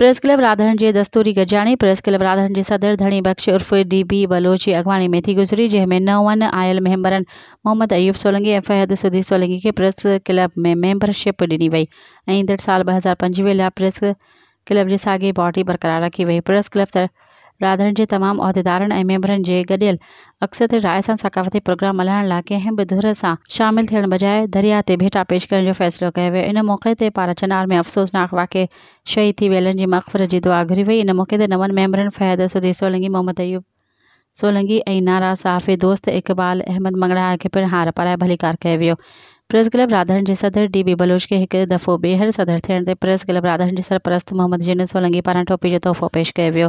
Press club Radhan जे दस्तूरी गजानी प्रेस क्लब राधन जे सदर धनी बख्श उर्फ़ डी बी बलोची अॻवानी में थी गुज़री जंहिंमें नवनि आयल मेंबरनि मोहम्मद अयूब सोलंगी ऐं फ़हद सुधीर सोलंगी खे प्रेस क्लब में मेंबरशिप वई। ऐं ईंदड़ साल ॿ हज़ार पंजवीह प्रेस क्लब के सागे बॉडी बरक़रार रखी वही प्रेस क्लब राधन जे तमामु उहिदेदारनि ऐं मेंबरनि जे गॾियल अक्सर राय सां सकाफ़ती प्रोग्राम हलाइण लाइ कंहिं बि धुर सां शामिल थियण बजाए दरिया ते भेटा पेश करण जो फ़ैसिलो कयो वियो। इन मौक़े ते पारा चनार में अफ़सोसनाक वाक़े शहीद थी वियलनि जी मक़फ़र जी दुआ घुरी वई। इन मौक़े ते नवनि मेंबरनि फ़हद सुदी सोलंगी, मोहम्मद अयूब सोलंगी ऐं नारा साफ़ी दोस्त इक़बाल अहमद मंगड़ा खे पिणु हार पाराए भलीकार कयो प्रेस क्लब राधन जे सदर डी बी बलोच खे हिकु दफ़ो ॿीहर सदर ते प्रेस क्लब राधन जे सरपरस्त मोहम्मद जिन सोलंगी पारां टोपी जो तोहफ़ो पेश कयो